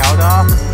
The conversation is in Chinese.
条的、哦。